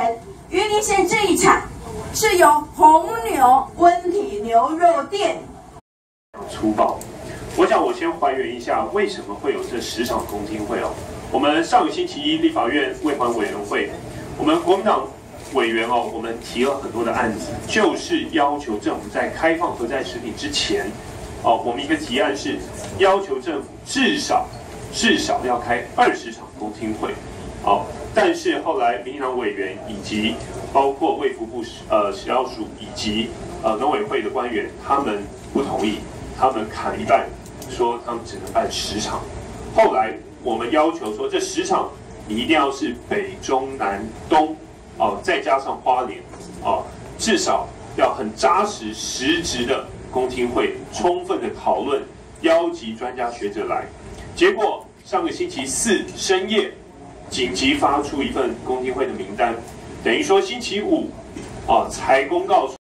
人，云林县这一场是由红牛温体牛肉店粗暴。我想我先还原一下为什么会有这十场公听会哦。我们上个星期一立法院卫环委员会，我们国民党委员哦，我们提了很多的案子，就是要求政府在开放核灾食品之前，哦，我们一个提案是要求政府至少至少要开二十场公听会，哦，但是后来民进党委员以及包括卫福部呃食药署以及呃农委会的官员，他们不同意，他们砍一半，说他们只能办十场，后来。我们要求说，这十场你一定要是北中南东哦，再加上花莲哦，至少要很扎实实质的公听会，充分的讨论，邀集专家学者来。结果上个星期四深夜紧急发出一份公听会的名单，等于说星期五啊才公告。